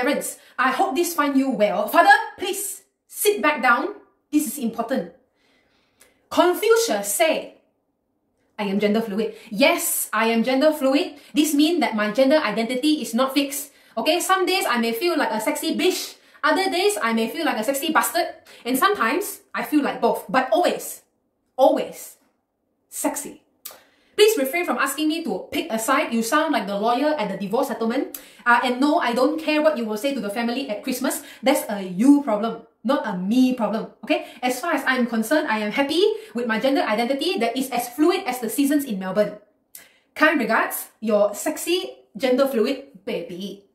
parents, I hope this find you well. Father, please sit back down. This is important. Confucius said, I am gender fluid. Yes, I am gender fluid. This means that my gender identity is not fixed. Okay, some days I may feel like a sexy bitch. Other days I may feel like a sexy bastard. And sometimes I feel like both. But always, always sexy. Please refrain from asking me to pick a side. You sound like the lawyer at the divorce settlement. Uh, and no, I don't care what you will say to the family at Christmas. That's a you problem, not a me problem. Okay? As far as I'm concerned, I am happy with my gender identity that is as fluid as the seasons in Melbourne. Kind regards, your sexy gender fluid baby.